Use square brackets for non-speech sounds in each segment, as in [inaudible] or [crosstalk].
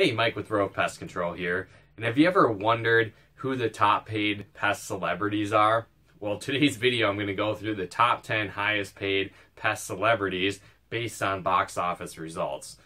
Hey, Mike with Rove Pest Control here. And have you ever wondered who the top paid pest celebrities are? Well, today's video I'm going to go through the top 10 highest paid pest celebrities based on box office results.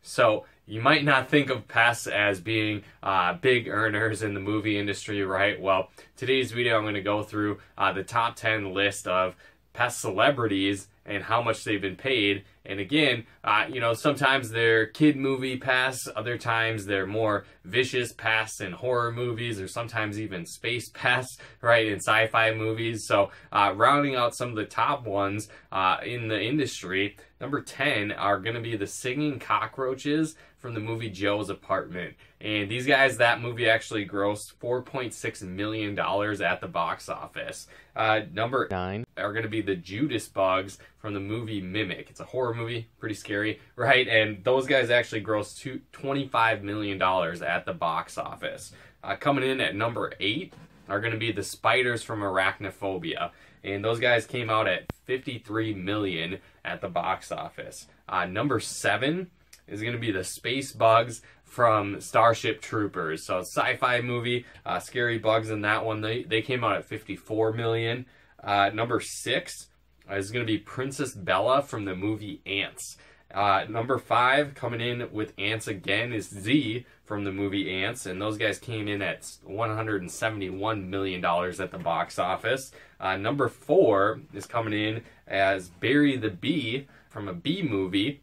So, you might not think of pests as being uh, big earners in the movie industry, right? Well, today's video I'm going to go through uh, the top 10 list of pest celebrities and how much they've been paid. And again, uh, you know, sometimes they're kid movie pests, other times they're more vicious pests in horror movies, or sometimes even space [laughs] pests, right, in sci fi movies. So, uh, rounding out some of the top ones uh, in the industry, number 10 are going to be the singing cockroaches from the movie Joe's Apartment. And these guys, that movie actually grossed $4.6 million at the box office. Uh, number nine are going to be the Judas Bugs from the movie Mimic. It's a horror movie, pretty scary, [laughs] right? And those guys actually grossed two, $25 million at the box office. Uh, coming in at number eight are going to be the Spiders from Arachnophobia. And those guys came out at 53 million at the box office. Uh, number seven is going to be the Space Bugs from Starship Troopers. So sci-fi movie, uh, scary bugs in that one. They they came out at 54 million. Uh, number six is going to be Princess Bella from the movie Antz. Uh, number five coming in with Antz again is Z from the movie Antz, and those guys came in at 171 million dollars at the box office. Uh, number four is coming in as Barry the Bee from a bee movie.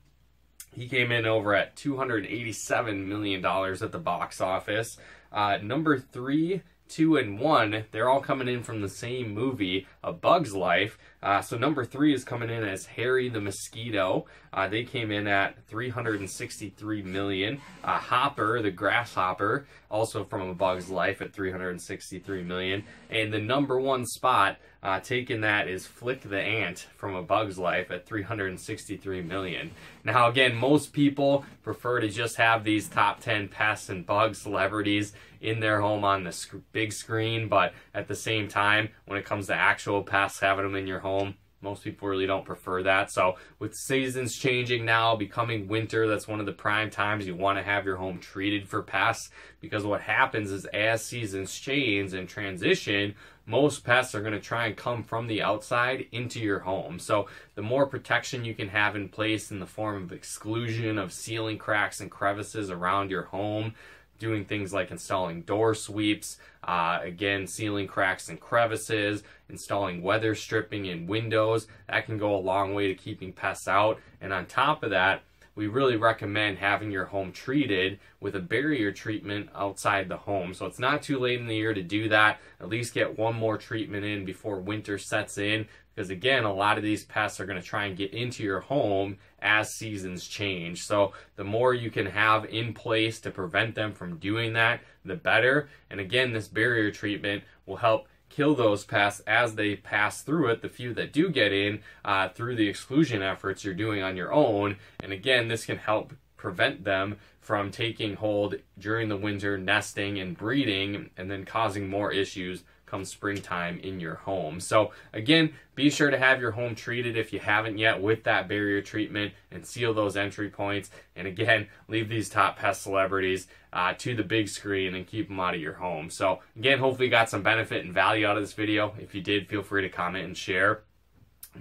He came in over at $287 million at the box office. Uh, number three, two, and one, they're all coming in from the same movie, A Bug's Life. Uh, so number three is coming in as Harry the Mosquito. Uh, they came in at 363 million. Uh, Hopper, the grasshopper, also from A Bug's Life at 363 million. And the number one spot uh, taking that is Flik the Ant from A Bug's Life at 363 million. Now, again, most people prefer to just have these top 10 pests and bug celebrities in their home on the sc- big screen, but at the same time, when it comes to actual pests, having them in your home, most people really don't prefer that. So, with seasons changing now, becoming winter, that's one of the prime times you want to have your home treated for pests because what happens is as seasons change and transition, most pests are going to try and come from the outside into your home. So, the more protection you can have in place in the form of exclusion of sealing cracks and crevices around your home, doing things like installing door sweeps, uh, again, sealing cracks and crevices, installing weather stripping in windows. That can go a long way to keeping pests out. And on top of that, we really recommend having your home treated with a barrier treatment outside the home. So it's not too late in the year to do that. At least get one more treatment in before winter sets in. Because again, a lot of these pests are going to try and get into your home as seasons change. So the more you can have in place to prevent them from doing that, the better. And again, this barrier treatment will help kill those pests as they pass through it, the few that do get in, uh, through the exclusion efforts you're doing on your own. And again, this can help prevent them from taking hold during the winter, nesting and breeding, and then causing more issues come springtime in your home. So again, be sure to have your home treated if you haven't yet with that barrier treatment and seal those entry points. And again, [laughs] leave these top pest celebrities uh, to the big screen and keep them out of your home. So again, hopefully you got some benefit and value out of this video. If you did, feel free to comment and share.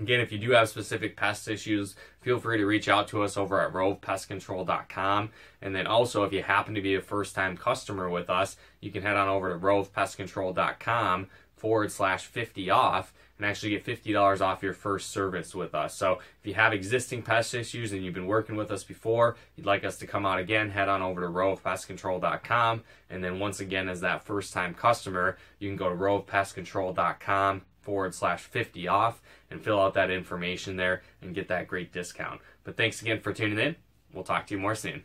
Again, if you do have specific pest issues, feel free to reach out to us over at rovepestcontrol.com. And then also, if you happen to be a first time customer with us, you can head on over to rovepestcontrol.com forward slash 50 off and actually get $50 off your first service with us. So if you have existing pest issues and you've been working with us before, you'd like us to come out again, head on over to rovepestcontrol.com. And then once again, as that first time customer, you can go to rovepestcontrol.com forward slash 50 off and fill out that information there and get that great discount. But thanks again for tuning in. We'll talk to you more soon.